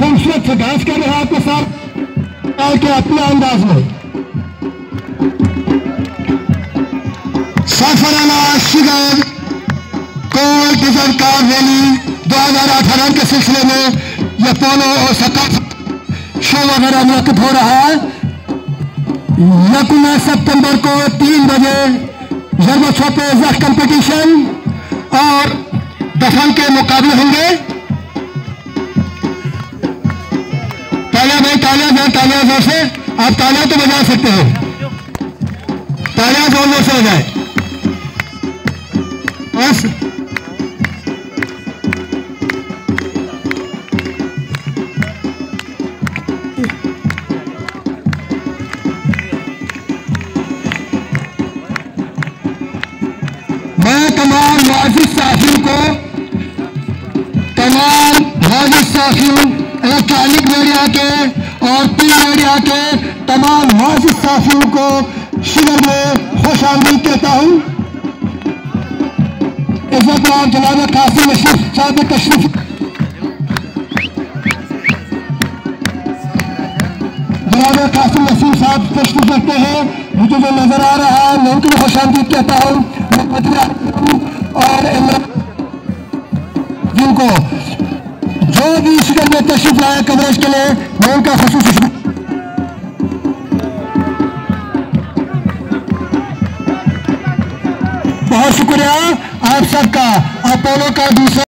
خوبصورت سے ڈانس کر رہے ہیں آپ کے ساتھ۔ کے اپنے انداز میں۔ سفرانہ Shigar cold desert car rally دو ہزار اٹھارہ کے سلسلے میں یہ پولو اور ثقافت شو وغیرہ منعقد ہو رہا ہے۔ یکم ستمبر کو تین بجے ضرب چھوپے زخ کمپٹیشن اور دفن کے مقابلے ہوں گے۔ تالیاں بھائی تالیاں جائیں تالیاں زور سے آپ تالیاں تو بجا سکتے ہو۔ تالیاں زور زور سے ہو جائے۔ بس۔ میں تمام معزز صحافیوں کو تمام معزز صحافیوں الیکٹرانک میڈیا کے اور پی میڈیا کے تمام معزز صحافیوں کو شگر میں خوش آمدید کہتا ہوں۔ اس وقت جناب قاسم اشرف صاحب تشریف۔ جناب قاسم نسیم صاحب تشریف رکھتے ہیں۔ مجھے جو نظر آ رہا ہے، میں ان کو خوش آمدید کہتا ہوں۔ میں بدلا اور جن کو جو بھی شکر میں تشریف لائے کوریج کے لیے۔ میں ان کا خصوصی بہت شکریہ آپ سب کا۔ اپولو کا دوسرا